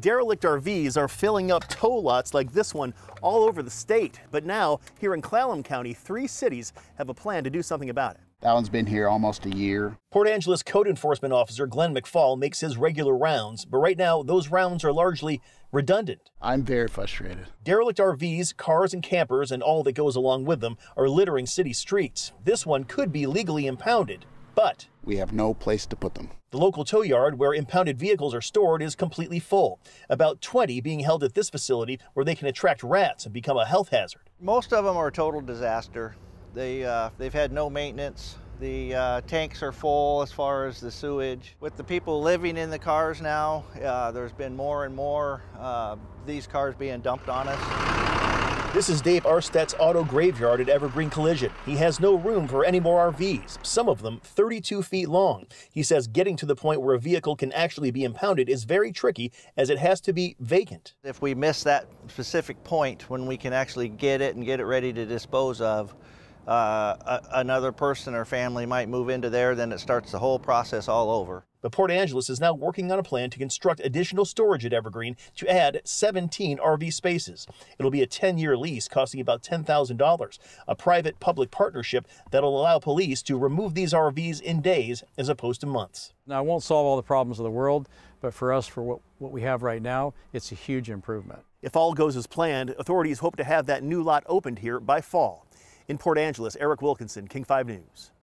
Derelict RVs are filling up tow lots like this one all over the state. But now, here in Clallam County, three cities have a plan to do something about it. That one's been here almost a year. Port Angeles Code Enforcement Officer Glenn McFall makes his regular rounds, but right now those rounds are largely redundant. I'm very frustrated. Derelict RVs, cars, and campers, and all that goes along with them are littering city streets. This one could be legally impounded, but we have no place to put them. The local tow yard where impounded vehicles are stored is completely full. About 20 being held at this facility where they can attract rats and become a health hazard. Most of them are a total disaster. They, uh, they've had no maintenance. The uh, tanks are full as far as the sewage. With the people living in the cars now, uh, there's been more and more uh, these cars being dumped on us. This is Dave Arstedt's auto graveyard at Evergreen Collision. He has no room for any more RVs, some of them 32 feet long. He says getting to the point where a vehicle can actually be impounded is very tricky as it has to be vacant. If we miss that specific point when we can actually get it and get it ready to dispose of, uh, another person or family might move into there, then it starts the whole process all over. But Port Angeles is now working on a plan to construct additional storage at Evergreen to add 17 RV spaces. It'll be a 10 year lease costing about $10,000, a private public partnership that'll allow police to remove these RVs in days as opposed to months. Now, it won't solve all the problems of the world, but for us, for what, what we have right now, it's a huge improvement. If all goes as planned, authorities hope to have that new lot opened here by fall. In Port Angeles, Eric Wilkinson, King 5 News.